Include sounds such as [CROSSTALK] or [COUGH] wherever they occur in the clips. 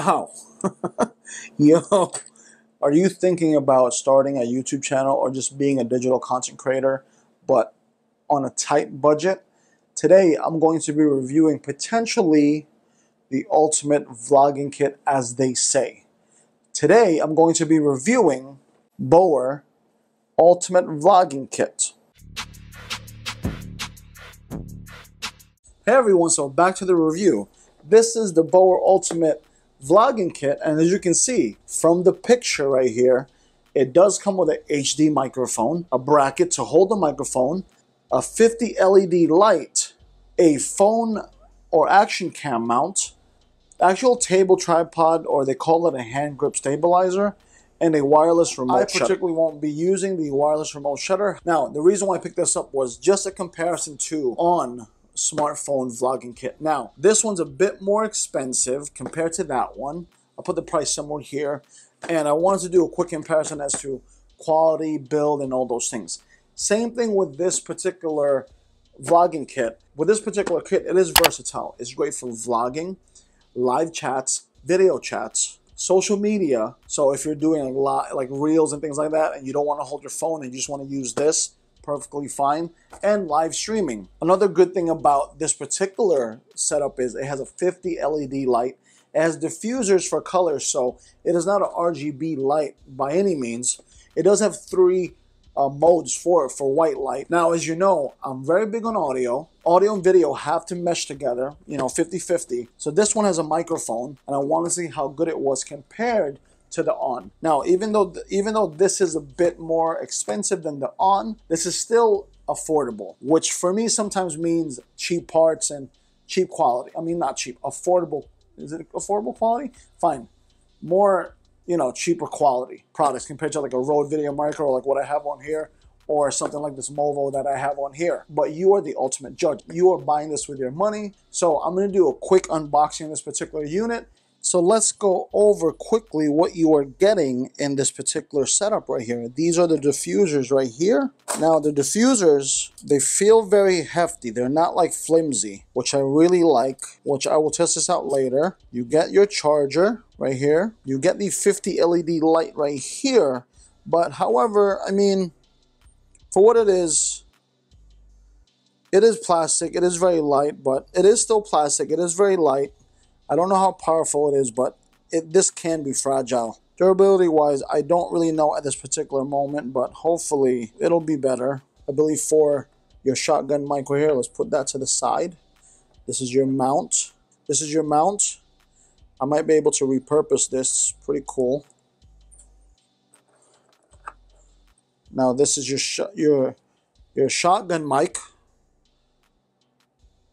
How? [LAUGHS] Yo, are you thinking about starting a YouTube channel or just being a digital content creator, but on a tight budget? Today, I'm going to be reviewing potentially the ultimate vlogging kit, as they say. Today, I'm going to be reviewing Bower Ultimate Vlogging Kit. Hey everyone, so back to the review. This is the Bower Ultimate vlogging kit and as you can see from the picture right here it does come with an HD microphone, a bracket to hold the microphone, a 50 LED light, a phone or action cam mount, actual table tripod or they call it a hand grip stabilizer, and a wireless remote I particularly shutter. won't be using the wireless remote shutter. Now, the reason why I picked this up was just a comparison to on smartphone vlogging kit. Now, this one's a bit more expensive compared to that one. I'll put the price somewhere here. And I wanted to do a quick comparison as to quality, build, and all those things. Same thing with this particular vlogging kit. With this particular kit, it is versatile. It's great for vlogging, live chats, video chats, social media. So if you're doing a lot like reels and things like that, and you don't want to hold your phone and you just want to use this, perfectly fine, and live streaming. Another good thing about this particular setup is it has a 50 LED light. It has diffusers for color, so it is not an RGB light by any means. It does have three uh, modes for for white light. Now, as you know, I'm very big on audio. Audio and video have to mesh together, you know, 50-50. So this one has a microphone, and I want to see how good it was compared to the on. Now, even though even though this is a bit more expensive than the on, this is still affordable, which for me sometimes means cheap parts and cheap quality. I mean, not cheap, affordable. Is it affordable quality? Fine. More, you know, cheaper quality products compared to like a Rode Video Micro, like what I have on here, or something like this Movo that I have on here. But you are the ultimate judge. You are buying this with your money. So I'm going to do a quick unboxing of this particular unit so let's go over quickly what you are getting in this particular setup right here. These are the diffusers right here. Now the diffusers, they feel very hefty. They're not like flimsy, which I really like, which I will test this out later. You get your charger right here. You get the 50 LED light right here. But however, I mean, for what it is, it is plastic. It is very light, but it is still plastic. It is very light. I don't know how powerful it is, but it, this can be fragile. Durability wise, I don't really know at this particular moment, but hopefully it'll be better. I believe for your shotgun micro here, let's put that to the side. This is your mount. This is your mount. I might be able to repurpose this. Pretty cool. Now this is your your your shotgun mic.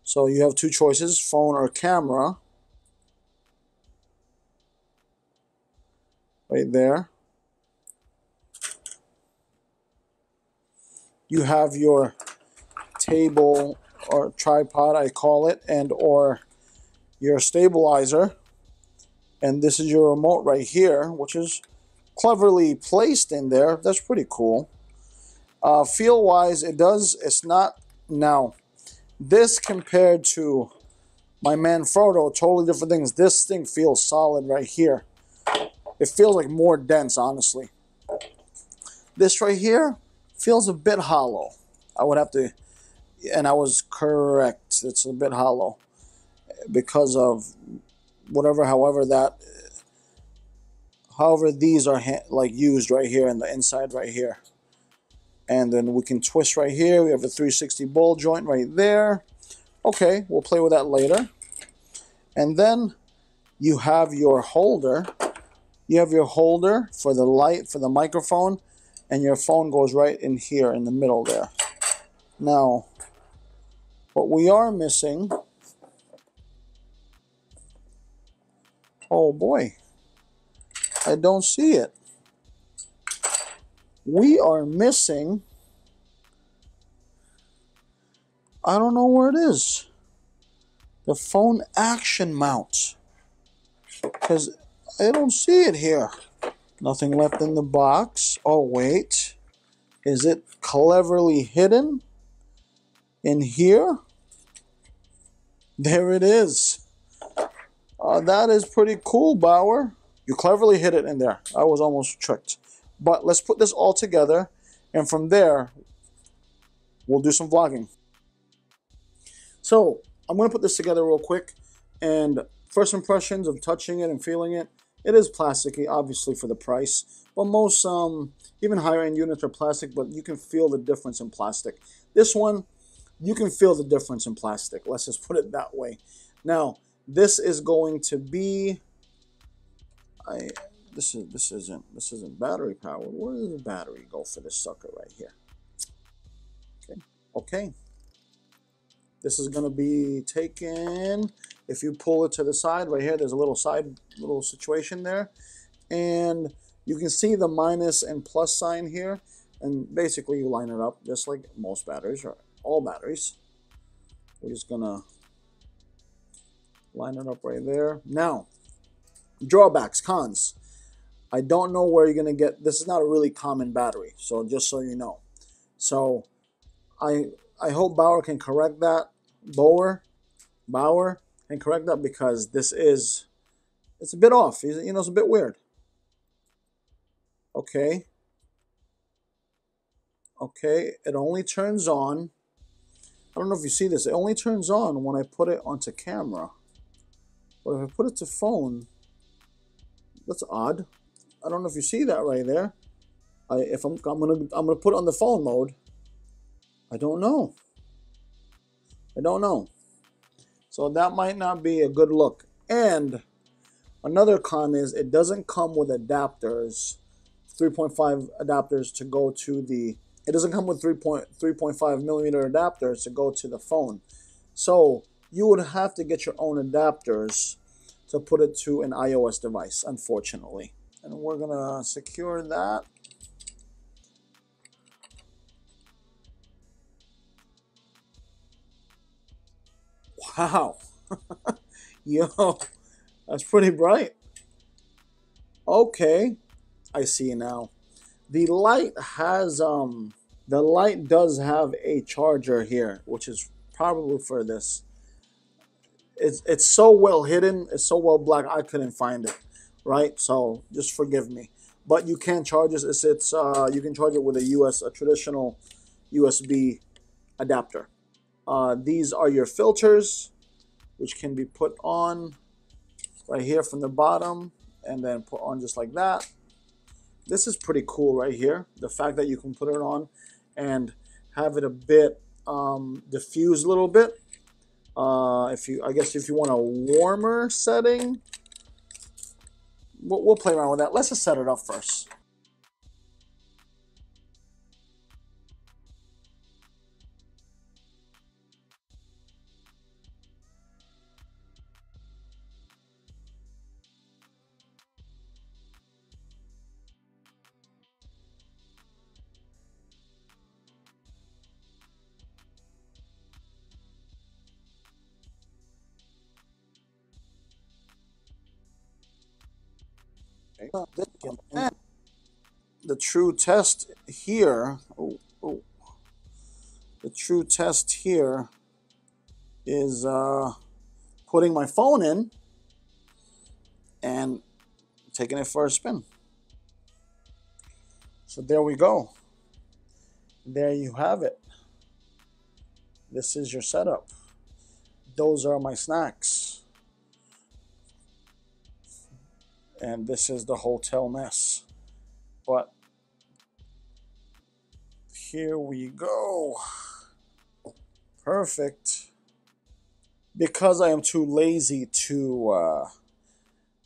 So you have two choices, phone or camera. Right there. You have your table or tripod, I call it, and or your stabilizer. And this is your remote right here, which is cleverly placed in there. That's pretty cool. Uh, feel wise, it does, it's not, now, this compared to my Manfrotto, totally different things. This thing feels solid right here. It feels like more dense, honestly. This right here feels a bit hollow. I would have to, and I was correct. It's a bit hollow because of whatever, however that, however these are like used right here in the inside right here. And then we can twist right here. We have a 360 ball joint right there. Okay, we'll play with that later. And then you have your holder you have your holder for the light, for the microphone, and your phone goes right in here in the middle there. Now, what we are missing, oh boy, I don't see it. We are missing, I don't know where it is, the phone action mount. Because I don't see it here. Nothing left in the box. Oh, wait. Is it cleverly hidden in here? There it is. Uh, that is pretty cool, Bower. You cleverly hid it in there. I was almost tricked. But let's put this all together, and from there, we'll do some vlogging. So, I'm going to put this together real quick, and first impressions of touching it and feeling it, it is plasticky, obviously, for the price. But most, um, even higher end units are plastic, but you can feel the difference in plastic. This one, you can feel the difference in plastic. Let's just put it that way. Now, this is going to be, I, this is this isn't this isn't battery powered. Where does the battery go for this sucker right here? Okay, okay. This is going to be taken. If you pull it to the side right here, there's a little side little situation there, and you can see the minus and plus sign here. And basically, you line it up just like most batteries or all batteries. We're just gonna line it up right there. Now, drawbacks, cons. I don't know where you're gonna get. This is not a really common battery, so just so you know. So, I I hope Bower can correct that. Bower, Bower can correct that because this is it's a bit off. You know, it's a bit weird. Okay. Okay, it only turns on I don't know if you see this. It only turns on when I put it onto camera. But if I put it to phone, that's odd. I don't know if you see that right there. I if I'm I'm gonna I'm gonna put it on the phone mode. I don't know. I don't know. So that might not be a good look. And another con is it doesn't come with adapters, 3.5 adapters to go to the it doesn't come with 3.3.5 millimeter adapters to go to the phone. So you would have to get your own adapters to put it to an iOS device, unfortunately. And we're gonna secure that. Wow. [LAUGHS] Yo, that's pretty bright. Okay, I see now. The light has um the light does have a charger here, which is probably for this. It's it's so well hidden, it's so well black I couldn't find it, right? So just forgive me. But you can charge it. It's it's uh you can charge it with a US a traditional USB adapter. Uh, these are your filters, which can be put on right here from the bottom and then put on just like that. This is pretty cool right here. The fact that you can put it on and have it a bit um, diffused a little bit. Uh, if you, I guess if you want a warmer setting, we'll, we'll play around with that. Let's just set it up first. The true test here, oh, oh, the true test here is uh, putting my phone in and taking it for a spin. So there we go. There you have it. This is your setup. Those are my snacks. And this is the hotel mess. But here we go. Perfect. Because I am too lazy to uh,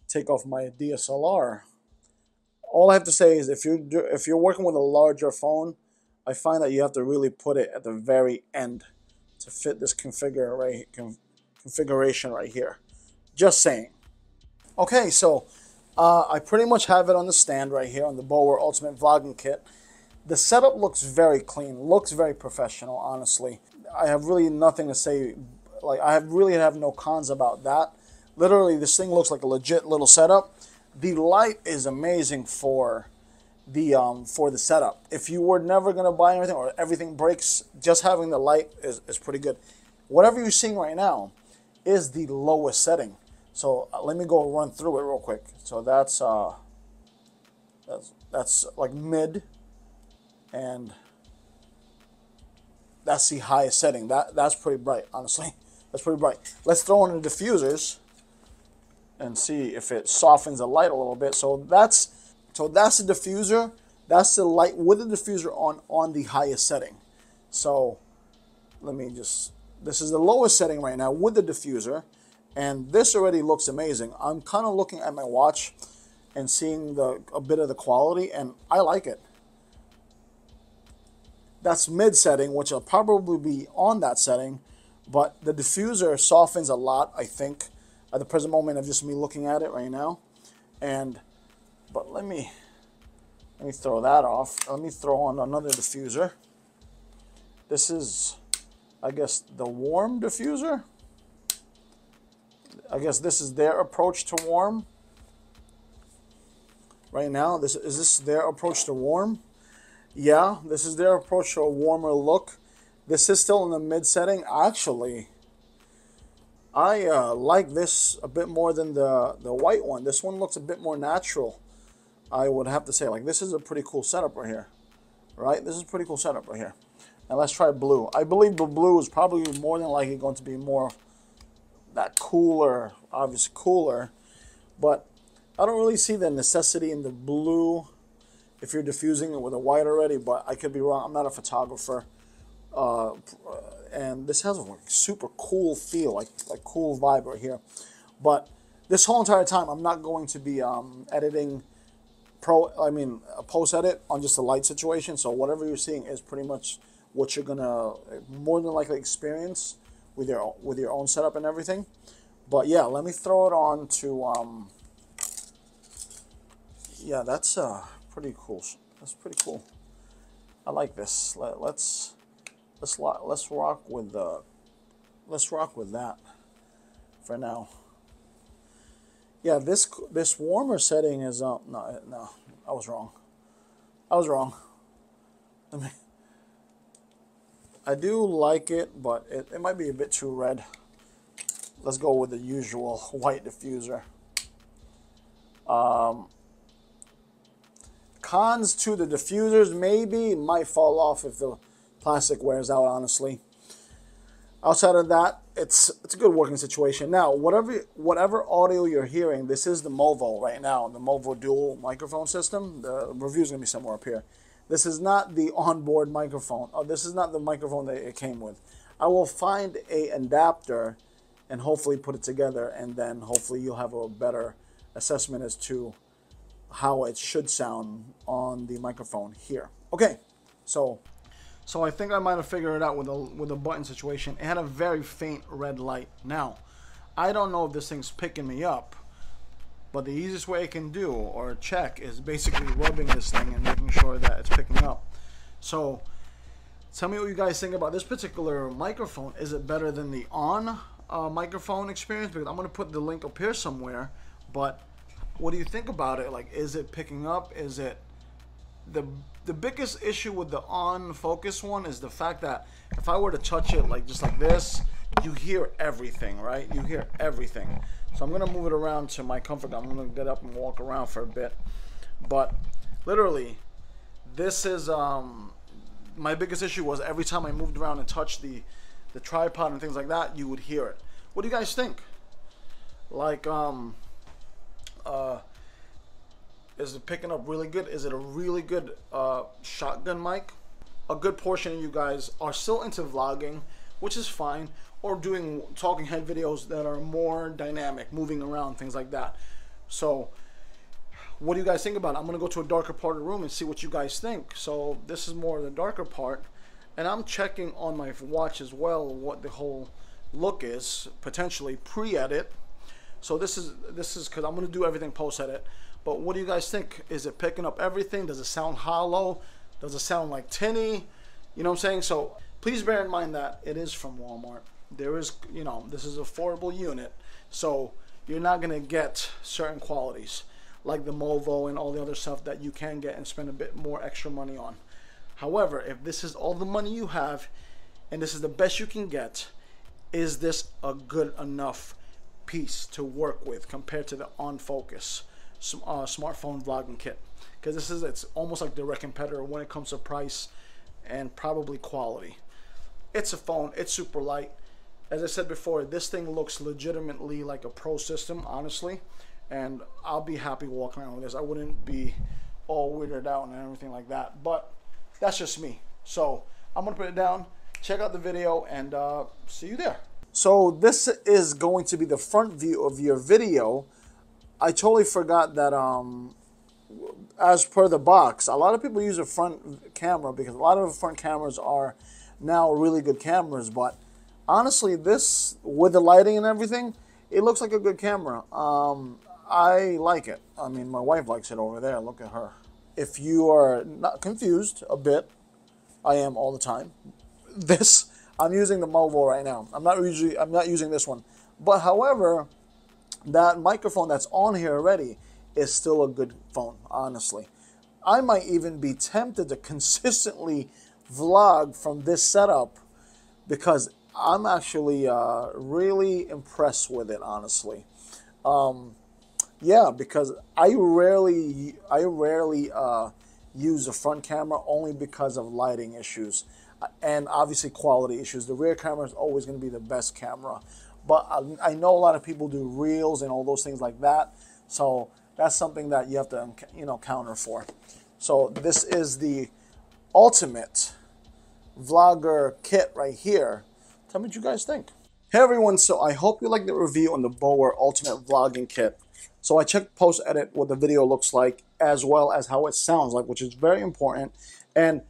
take off my DSLR, all I have to say is if you're if you're working with a larger phone, I find that you have to really put it at the very end to fit this configure right, configuration right here. Just saying. Okay, so uh, I pretty much have it on the stand right here on the Bower Ultimate Vlogging Kit. The setup looks very clean, looks very professional, honestly. I have really nothing to say, like I have really have no cons about that. Literally, this thing looks like a legit little setup. The light is amazing for the um, for the setup. If you were never gonna buy anything or everything breaks, just having the light is, is pretty good. Whatever you're seeing right now is the lowest setting. So uh, let me go run through it real quick. So that's uh, that's that's like mid, and that's the highest setting. That that's pretty bright, honestly. [LAUGHS] That's pretty bright. Let's throw in the diffusers and see if it softens the light a little bit. So that's so that's the diffuser. That's the light with the diffuser on on the highest setting. So let me just this is the lowest setting right now with the diffuser and this already looks amazing. I'm kind of looking at my watch and seeing the a bit of the quality and I like it. That's mid setting, which will probably be on that setting, but the diffuser softens a lot, I think, at the present moment of just me looking at it right now. And but let me let me throw that off. Let me throw on another diffuser. This is I guess the warm diffuser. I guess this is their approach to warm. Right now, this is this their approach to warm. Yeah, this is their approach to a warmer look. This is still in the mid setting. Actually, I uh, like this a bit more than the, the white one. This one looks a bit more natural, I would have to say. Like, this is a pretty cool setup right here. Right? This is pretty cool setup right here. And let's try blue. I believe the blue is probably more than likely going to be more that cooler, obviously cooler, but I don't really see the necessity in the blue if you're diffusing it with a white already, but I could be wrong. I'm not a photographer. Uh, and this has a super cool feel, like like cool vibe right here. But this whole entire time, I'm not going to be um, editing pro. I mean, a post edit on just a light situation. So whatever you're seeing is pretty much what you're gonna more than likely experience with your with your own setup and everything. But yeah, let me throw it on to um, yeah, that's uh pretty cool. That's pretty cool. I like this. Let, let's let's let's rock with the let's rock with that for now. Yeah, this this warmer setting is uh no no I was wrong. I was wrong. Let me I do like it, but it, it might be a bit too red. Let's go with the usual [LAUGHS] white diffuser. Um, cons to the diffusers, maybe might fall off if the plastic wears out, honestly. Outside of that, it's it's a good working situation. Now, whatever whatever audio you're hearing, this is the Movo right now, the Movo dual microphone system. The review is going to be somewhere up here. This is not the onboard microphone. Oh, this is not the microphone that it came with. I will find a adapter and hopefully put it together and then hopefully you'll have a better assessment as to how it should sound on the microphone here. Okay, so so I think I might have figured it out with a with a button situation. It had a very faint red light. Now, I don't know if this thing's picking me up but the easiest way I can do or check is basically rubbing this thing and making sure that it's picking up. So tell me what you guys think about this particular microphone. Is it better than the on uh, microphone experience? Because I'm going to put the link up here somewhere. But what do you think about it? Like, is it picking up? Is it the the biggest issue with the on focus one is the fact that if I were to touch it like just like this, you hear everything, right? You hear everything. So I'm gonna move it around to my comfort. I'm gonna get up and walk around for a bit. But literally, this is um, my biggest issue was every time I moved around and touched the the tripod and things like that, you would hear it. What do you guys think? Like, um, uh, is it picking up really good? Is it a really good uh, shotgun mic? A good portion of you guys are still into vlogging, which is fine or doing talking head videos that are more dynamic, moving around, things like that. So, what do you guys think about it? I'm to go to a darker part of the room and see what you guys think. So, this is more the darker part. And I'm checking on my watch as well what the whole look is, potentially pre-edit. So this is this is because I'm to do everything post-edit. But what do you guys think? Is it picking up everything? Does it sound hollow? Does it sound like tinny? You know what I'm saying? So please bear in mind that it is from Walmart there is, you know, this is affordable unit, so you're not going to get certain qualities like the Movo and all the other stuff that you can get and spend a bit more extra money on. However, if this is all the money you have and this is the best you can get, is this a good enough piece to work with compared to the OnFocus uh, smartphone vlogging kit because this is it's almost like direct competitor when it comes to price and probably quality. It's a phone. It's super light. As I said before, this thing looks legitimately like a pro system, honestly, and I'll be happy walking around with this. I wouldn't be all weirded out and everything like that, but that's just me. So I'm gonna put it down. Check out the video and uh, see you there. So this is going to be the front view of your video. I totally forgot that um, as per the box, a lot of people use a front camera because a lot of front cameras are now really good cameras. But honestly, this with the lighting and everything, it looks like a good camera. Um, I like it. I mean, my wife likes it over there. Look at her. If you are not confused a bit, I am all the time. [LAUGHS] This I'm using the Movo right now. I'm not usually I'm not using this one, but however, that microphone that's on here already is still a good phone. Honestly, I might even be tempted to [LAUGHS] consistently vlog from this setup because I'm actually uh, really impressed with it. Honestly, um, yeah, because I rarely I rarely uh, use a front camera only because of lighting issues and obviously quality issues. The rear camera is always going to be the best camera, but I, I know a lot of people do reels and all those things like that. So that's something that you have to you know counter for. So this is the ultimate vlogger kit right here. Tell me what you guys think. Hey everyone, so I hope you like the review on the Bower Ultimate Vlogging Kit. So I checked post edit what the video looks like as well as how it sounds like, which is very important. And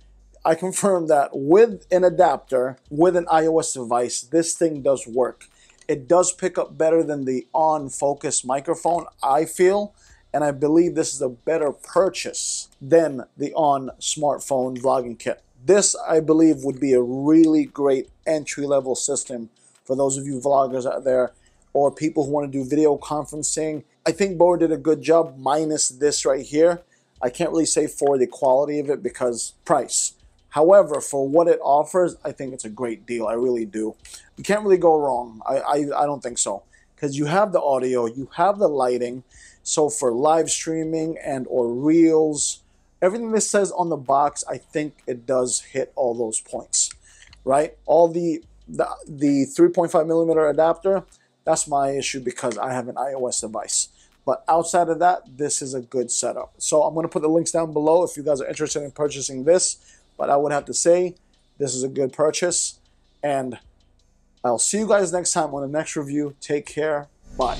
I confirmed that with an adapter, with an iOS device, this thing does work. It does pick up better than the on-focus microphone, I feel, and I believe this is a better purchase than the on smartphone vlogging kit. This, I believe, would be a really great entry-level system for those of you vloggers out there or people who want to do video conferencing. I think Bower did a good job minus this right here. I can't really say for the quality of it because price. However, for what it offers, I think it's a great deal. I really do. You can't really go wrong. I, I, I don't think so. Because you have the audio, you have the lighting. So for live streaming and or reels, everything this says on the box, I think it does hit all those points, right? All the the, the 3.5 millimeter adapter, that's my issue because I have an iOS device. But outside of that, this is a good setup. So I'm going to put the links down below if you guys are interested in purchasing this. But I would have to say this is a good purchase. And I'll see you guys next time on the next review. Take care. Bye.